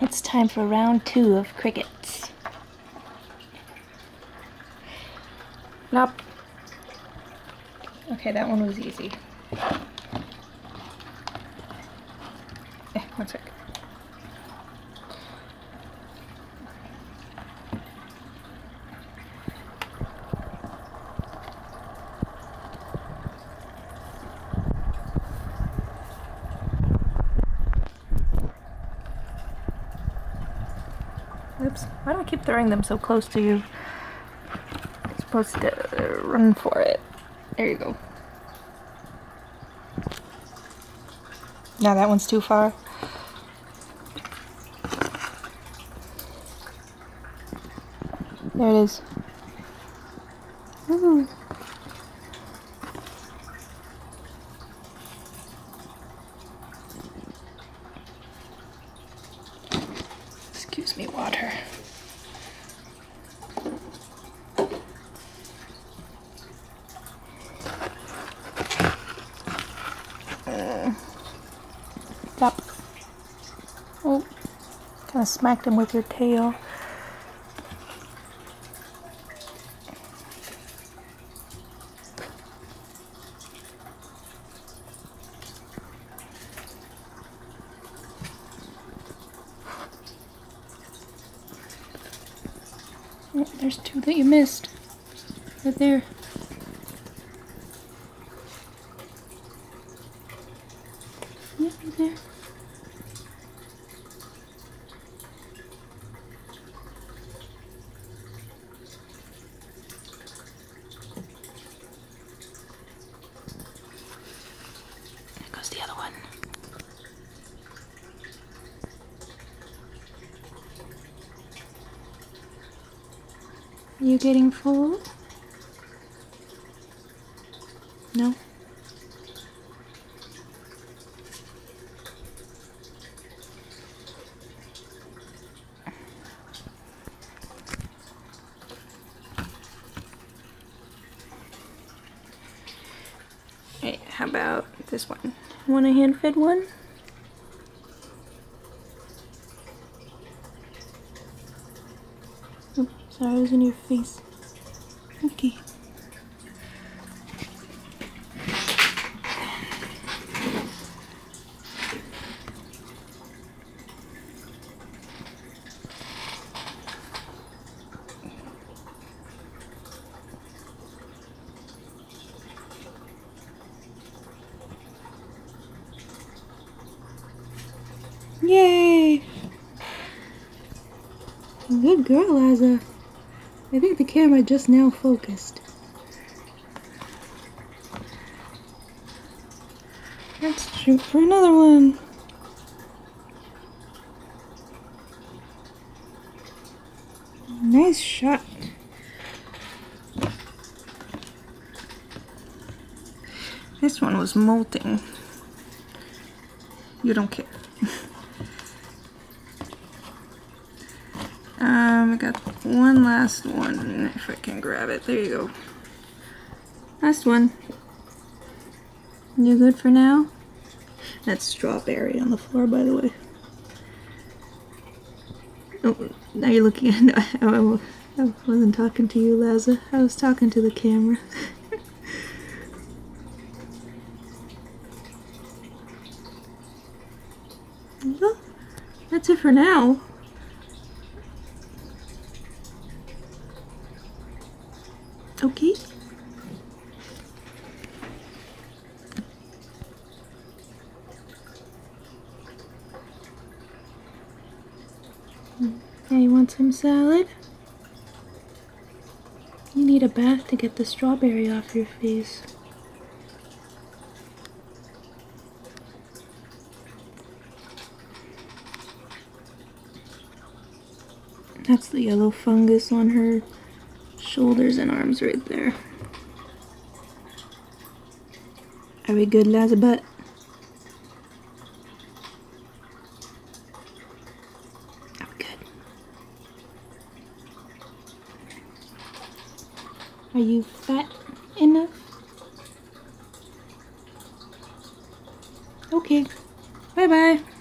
It's time for round two of crickets. Nope. Okay, that one was easy. Eh, one sec. Oops, why do I keep throwing them so close to you? You're supposed to run for it. There you go. Now that one's too far. There it is. Ooh. Me, water. Uh, stop. Oh, kind of smacked him with your tail. Oh, there's two that you missed. Right there. Yeah, right there. There You getting full? No. Hey, how about this one? Want a hand fed one? Oh, sorry, I was in your face. Okay. Yay! Good girl, Laza. I think the camera just now focused. Let's shoot for another one. Nice shot. This one was molting. You don't care. Um, I got one last one, if I can grab it. There you go. Last one. You good for now? That's strawberry on the floor, by the way. Oh, now you're looking at. No, I, I wasn't talking to you, Laza. I was talking to the camera. that's it for now. Okay. Hey, you want some salad? You need a bath to get the strawberry off your face. That's the yellow fungus on her shoulders and arms right there. Are we good, Lazabut? Oh, good. Are you fat enough? Okay. Bye-bye.